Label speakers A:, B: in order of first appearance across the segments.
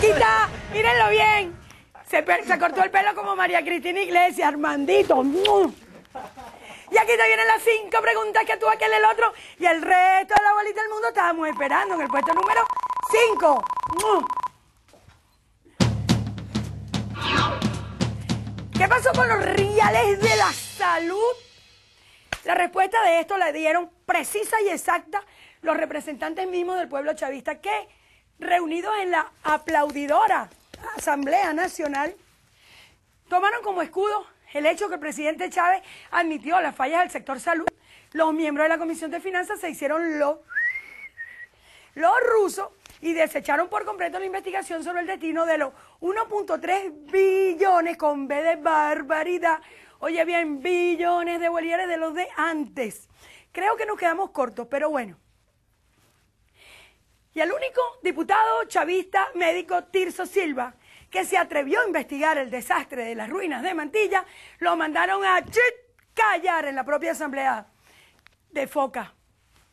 A: aquí está, mírenlo bien. Se, cortó el pelo como María Cristina Iglesias, Armandito. Y aquí te vienen las cinco preguntas que tú, aquel, el otro y el resto de la bolita del mundo estábamos esperando en el puesto número cinco. ¿Qué pasó con los reales de la salud? La respuesta de esto la dieron precisa y exacta los representantes mismos del pueblo chavista que, reunidos en la aplaudidora Asamblea Nacional, tomaron como escudo el hecho que el presidente Chávez admitió las fallas del sector salud. Los miembros de la Comisión de Finanzas se hicieron los, rusos y desecharon por completo la investigación sobre el destino de los 1.3 billones con B de barbaridad. Oye bien, billones de bolívares de los de antes. Creo que nos quedamos cortos, pero bueno. Y el único diputado chavista médico Tirso Silva que se atrevió a investigar el desastre de las ruinas de Mantilla, lo mandaron a callar en la propia asamblea de Foca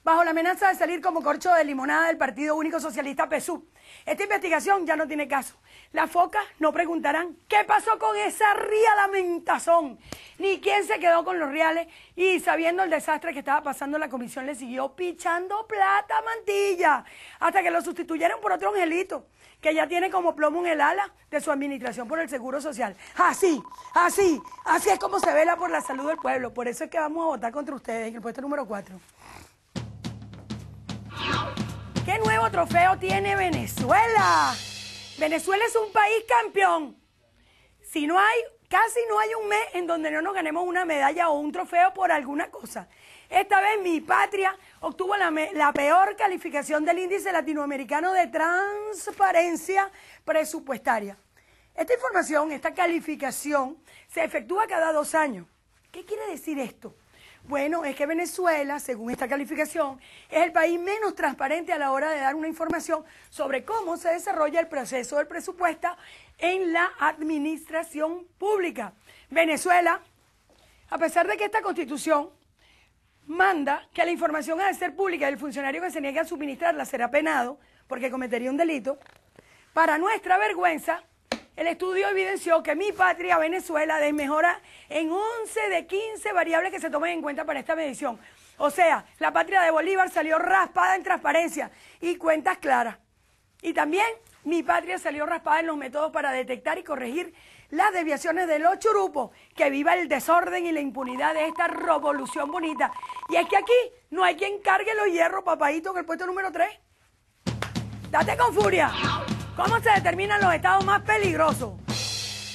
A: bajo la amenaza de salir como corcho de limonada del Partido Único Socialista PSUV. Esta investigación ya no tiene caso. Las focas no preguntarán qué pasó con esa ría lamentazón, ni quién se quedó con los reales y sabiendo el desastre que estaba pasando, la comisión le siguió pichando plata Mantilla hasta que lo sustituyeron por otro angelito que ya tiene como plomo en el ala de su administración por el Seguro Social. Así, así, así es como se vela por la salud del pueblo. Por eso es que vamos a votar contra ustedes en el puesto número 4. ¿Qué nuevo trofeo tiene Venezuela? Venezuela es un país campeón. Si no hay, casi no hay un mes en donde no nos ganemos una medalla o un trofeo por alguna cosa. Esta vez mi patria obtuvo la, la, peor calificación del índice latinoamericano de transparencia presupuestaria. Esta información, esta calificación, se efectúa cada dos años. ¿Qué quiere decir esto? Bueno, es que Venezuela, según esta calificación, es el país menos transparente a la hora de dar una información sobre cómo se desarrolla el proceso del presupuesto en la administración pública. Venezuela, a pesar de que esta constitución manda que la información ha de ser pública y el funcionario que se niegue a suministrarla será penado porque cometería un delito, para nuestra vergüenza, el estudio evidenció que mi patria, Venezuela, desmejora en 11 de 15 variables que se tomen en cuenta para esta medición. O sea, la patria de Bolívar salió raspada en transparencia y cuentas claras. Y también mi patria salió raspada en los métodos para detectar y corregir las desviaciones de los churupos. Que viva el desorden y la impunidad de esta revolución bonita. Y es que aquí no hay quien cargue los hierros, papadito, que el puesto número 3. Date con furia. ¿Cómo se determinan los estados más peligrosos?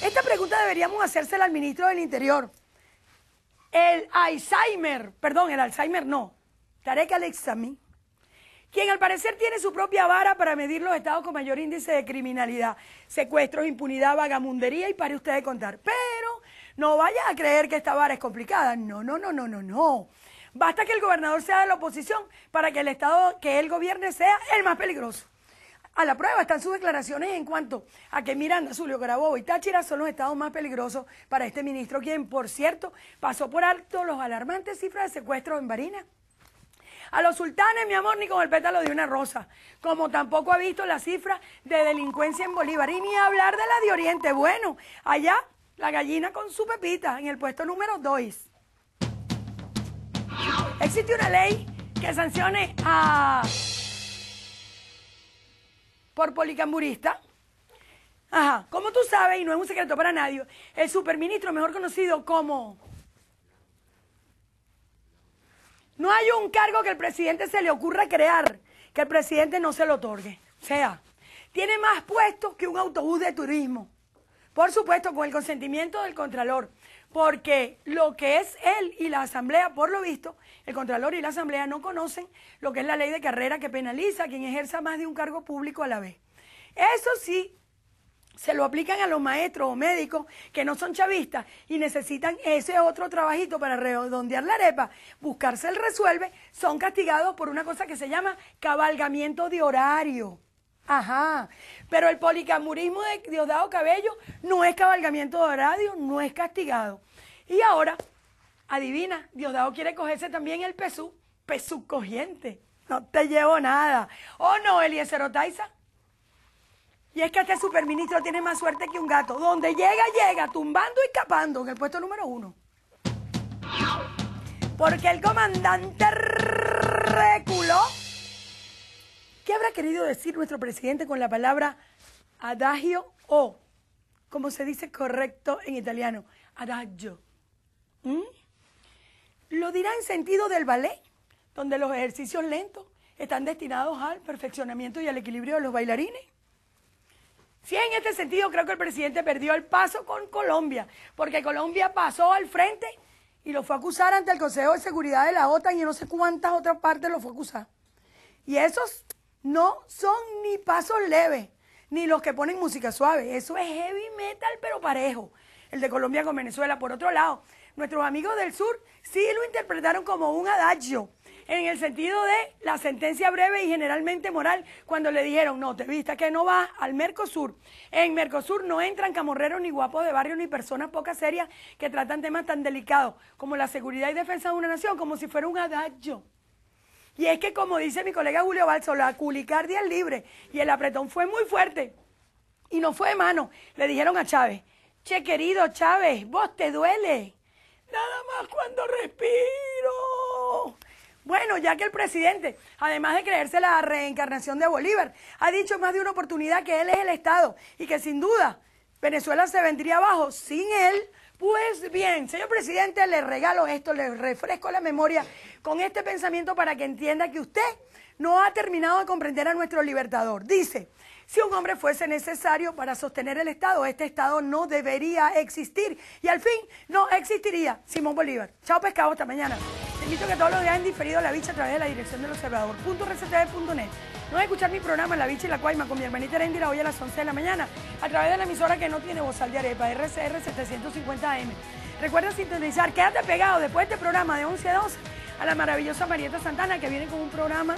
A: Esta pregunta deberíamos hacérsela al ministro del Interior. El Alzheimer, perdón, el Alzheimer no, Tarek Alexami, quien al parecer tiene su propia vara para medir los estados con mayor índice de criminalidad, secuestros, impunidad, vagamundería y pare usted de contar. Pero no vaya a creer que esta vara es complicada. No, no, no, no, no, no. Basta que el gobernador sea de la oposición para que el estado que él gobierne sea el más peligroso. A la prueba están sus declaraciones en cuanto a que Miranda, Zulio Carabobo y Táchira son los estados más peligrosos para este ministro, quien, por cierto, pasó por alto los alarmantes cifras de secuestros en Barinas. A los sultanes, mi amor, ni con el pétalo de una rosa. Como tampoco ha visto la cifra de delincuencia en Bolívar. Y ni hablar de la de Oriente. Bueno, allá la gallina con su pepita en el puesto número 2. Existe una ley que sancione a por policamburista. Ajá, como tú sabes, y no es un secreto para nadie, el superministro, mejor conocido como... No hay un cargo que el presidente se le ocurra crear que el presidente no se lo otorgue. O sea, tiene más puestos que un autobús de turismo. Por supuesto, con el consentimiento del Contralor, porque lo que es él y la Asamblea, por lo visto, el Contralor y la Asamblea no conocen lo que es la ley de carrera que penaliza a quien ejerza más de un cargo público a la vez. Eso sí, se lo aplican a los maestros o médicos que no son chavistas y necesitan ese otro trabajito para redondear la arepa, buscarse el resuelve, son castigados por una cosa que se llama cabalgamiento de horario. Ajá, pero el policamurismo de Diosdado Cabello no es cabalgamiento de horario, no es castigado. Y ahora Adivina, Diosdado quiere cogerse también el pesú, pesú cogiente. No te llevo nada. ¿O no, Eliezer Otaiza? Y es que este superministro tiene más suerte que un gato. Donde llega, llega, tumbando y escapando en el puesto número uno. Porque el comandante reculó. ¿Qué habrá querido decir nuestro presidente con la palabra adagio o, como se dice correcto en italiano, adagio? ¿Mm? Lo dirá en sentido del ballet, donde los ejercicios lentos están destinados al perfeccionamiento y al equilibrio de los bailarines. Sí, en este sentido creo que el presidente perdió el paso con Colombia, porque Colombia pasó al frente y lo fue a acusar ante el Consejo de Seguridad de la OTAN y no sé cuántas otras partes lo fue a acusar. Y esos no son ni pasos leves, ni los que ponen música suave. Eso es heavy metal, pero parejo. El de Colombia con Venezuela. Por otro lado, nuestros amigos del sur sí lo interpretaron como un adagio en el sentido de la sentencia breve y generalmente moral, cuando le dijeron, no, te viste que no vas al Mercosur. En Mercosur no entran camorreros ni guapos de barrio ni personas pocas serias que tratan temas tan delicados como la seguridad y defensa de una nación, como si fuera un adagio. Y es que, como dice mi colega Julio Balso, la culicardia es libre y el apretón fue muy fuerte. Y no fue de mano. Le dijeron a Chávez, che querido Chávez, vos te duele. Nada más cuando respiro. Bueno, ya que el presidente, además de creerse la reencarnación de Bolívar, ha dicho más de una oportunidad que él es el Estado y que sin duda Venezuela se vendría abajo sin él, pues bien, señor presidente, le regalo esto, le refresco la memoria con este pensamiento para que entienda que usted no ha terminado de comprender a nuestro libertador. Dice, si un hombre fuese necesario para sostener el Estado, este Estado no debería existir y al fin no existiría Simón Bolívar. Chao pescado, hasta mañana. Te invito a que todos los días han diferido La Bicha a través de la dirección del observador.rctv.net. No a escuchar mi programa La Bicha y la Cuaima con mi hermanita Erendira hoy a las 11 de la mañana a través de la emisora que no tiene bozal de arepa, RCR 750M. Recuerda sintonizar, quédate pegado después de este programa de 11 a 12 a la maravillosa Marieta Santana que viene con un programa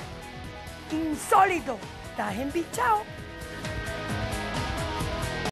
A: insólito. Estás empichado.